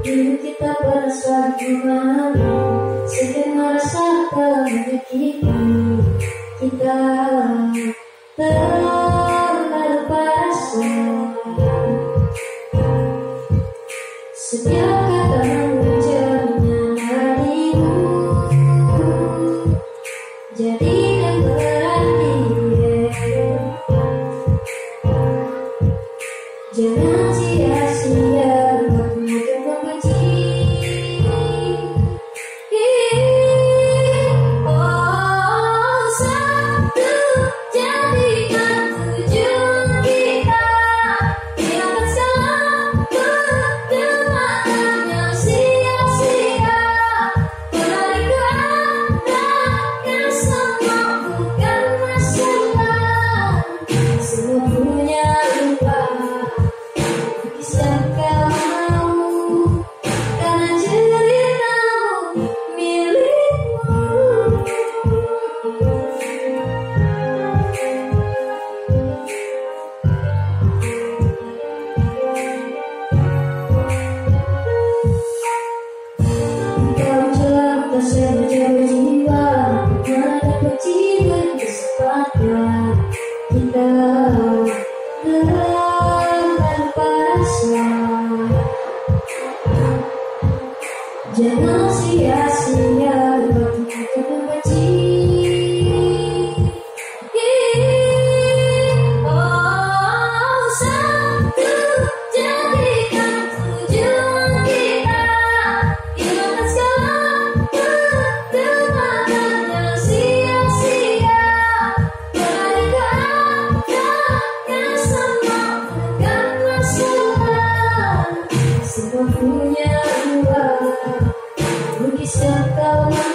Dulu kita merasa cuma Sering merasa memiliki Kita terlepas Setiap kata mencerna hariku Jadikan berani Jangan Generosidad, Señor, porque tú me circle